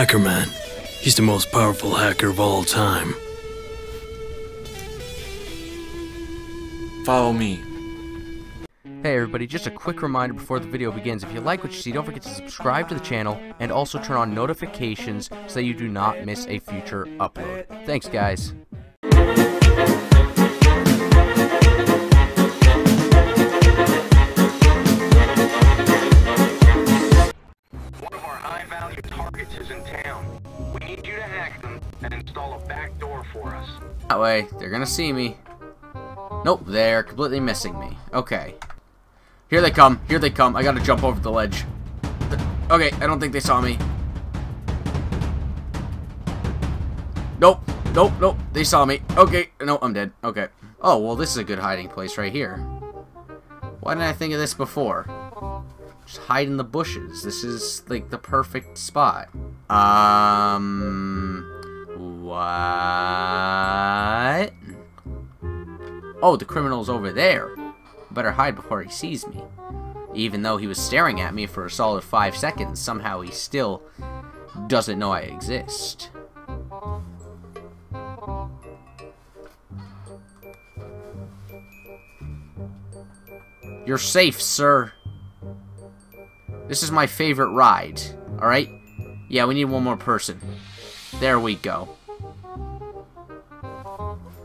Hackerman. He's the most powerful hacker of all time. Follow me. Hey everybody, just a quick reminder before the video begins. If you like what you see, don't forget to subscribe to the channel and also turn on notifications so that you do not miss a future upload. Thanks guys. Need you to hack them and install a back door for us. That way, they're gonna see me. Nope, they're completely missing me. Okay. Here they come. Here they come. I gotta jump over the ledge. Okay, I don't think they saw me. Nope. Nope, nope. They saw me. Okay. No, I'm dead. Okay. Oh, well, this is a good hiding place right here. Why didn't I think of this before? Just hide in the bushes. This is, like, the perfect spot. Um... What? Oh, the criminal's over there. Better hide before he sees me. Even though he was staring at me for a solid five seconds, somehow he still doesn't know I exist. You're safe, sir. This is my favorite ride. Alright? Yeah, we need one more person. There we go.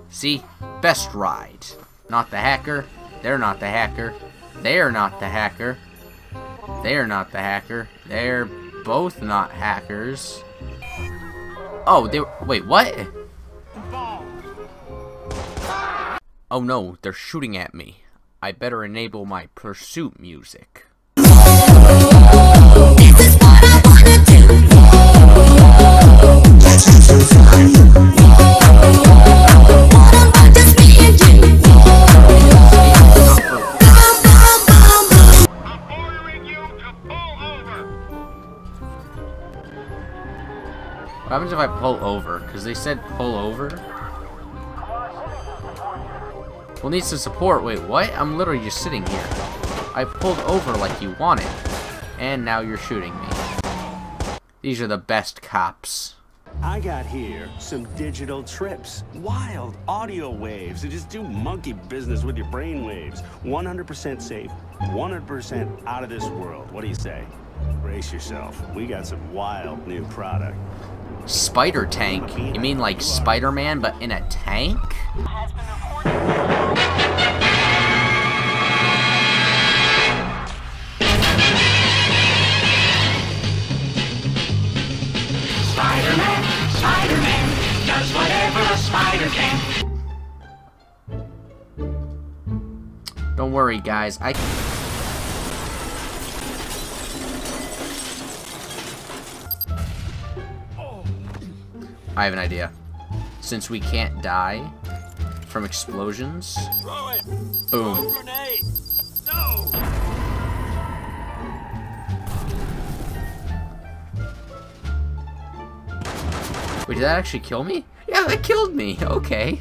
See? Best ride. Not the hacker. They're not the hacker. They're not the hacker. They're not the hacker. They're both not hackers. Oh, they wait, what? Oh no, they're shooting at me. I better enable my pursuit music. What happens if I pull over? Because they said pull over. We'll need some support. Wait, what? I'm literally just sitting here. I pulled over like you wanted. And now you're shooting me. These are the best cops. I got here some digital trips, wild audio waves that just do monkey business with your brain waves. 100% safe, 100% out of this world. What do you say? Brace yourself. We got some wild new product. Spider tank? You mean like Spider-Man but in a tank? Spider-Man, Spider-Man, does whatever a spider can. Don't worry, guys. I I have an idea. Since we can't die from explosions, boom. Wait, did that actually kill me? Yeah, that killed me. Okay.